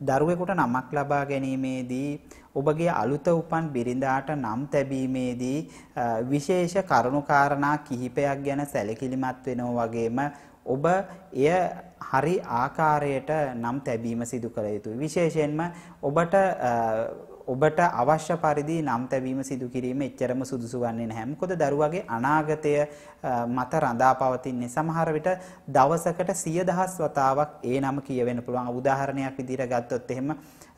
දරුවෙකුට නමක් ලබා ගැනීමේදී ඔබගේ අලුත උපන් බිරිඳාට නම් තැබීමේදී විශේෂ කරුණුකාරණා කිහිපයක් ගැන සැලකිලිමත් වෙනවා වගේම ඔබ එය හරි ආකාරයට නම් තැබීම සිදු කළ යුතුයි. විශේෂයෙන්ම ඔබට ඔබට අවශ්‍ය පරිදි නම් තැබීම සිදු කිරීම එච්චරම සුදුසු වන්නේ නැහැ. මොකද දරුවගේ අනාගතය මත රඳා පවතින්නේ සමහර විට දවසකට 10000 වතාවක් ඒ නම කියවෙන්න පුළුවන්. උදාහරණයක් විදිහට ගත්තොත් එහෙම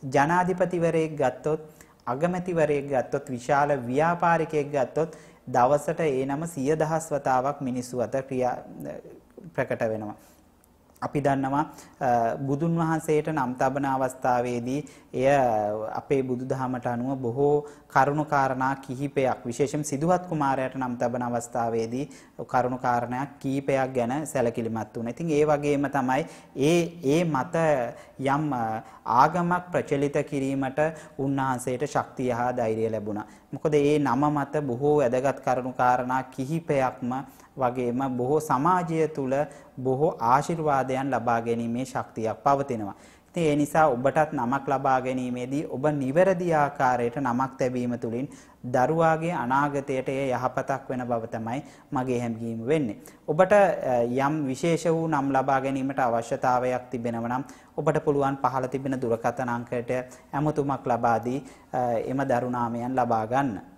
ජනාධිපතිවරයෙක් ගත්තොත් අගමැතිවරයෙක් ගත්තොත් විශාල ව්‍යාපාරිකයෙක් ගත්තොත් දවසට ඒ නම 10000 වතාවක් මිනිස්සු අතර ක්‍රියා ප්‍රකට වෙනවා. අපි දන්නවා බුදුන් වහන්සේට නම් තබන අවස්ථාවේදී එය අපේ බුදුදහමට අනුව බොහෝ කරුණු කාරණා කිහිපයක් විශේෂයෙන් සිදුවත් කුමාරයාට නම් තබන අවස්ථාවේදී කරුණු කාරණා කිහිපයක් ගැන සැලකිලිමත් වුණා. ඉතින් ඒ වගේම තමයි ඒ ඒ මත යම් ආගමක් ප්‍රචලිත කිරීමට උන්වහන්සේට ශක්තිය හා ධෛර්යය ලැබුණා. මොකද ඒ නම මත බොහෝ වැදගත් කරුණු කාරණා කිහිපයක්ම වගේම බොහෝ සමාජය තුළ බොහෝ ආශිර්වාදයන් ලබා ගැනීමේ ශක්තියක් පවතිනවා. ඉතින් ඒ නිසා ඔබටත් නමක් ලබා ගැනීමේදී ඔබ නිවැරදි ආකාරයට නමක් තැබීම තුළින් දරුවාගේ අනාගතයට එය යහපතක් වෙන බව තමයි මගේ හැඟීම වෙන්නේ. ඔබට යම් විශේෂ වූ නම් ලබා ගැනීමට අවශ්‍යතාවයක් තිබෙනවා නම් ඔබට පුළුවන් පහළ තිබෙන දුරකථන අංකයට ඇමතුමක් ලබා දී එම දරුණාමයන් ලබා ගන්න.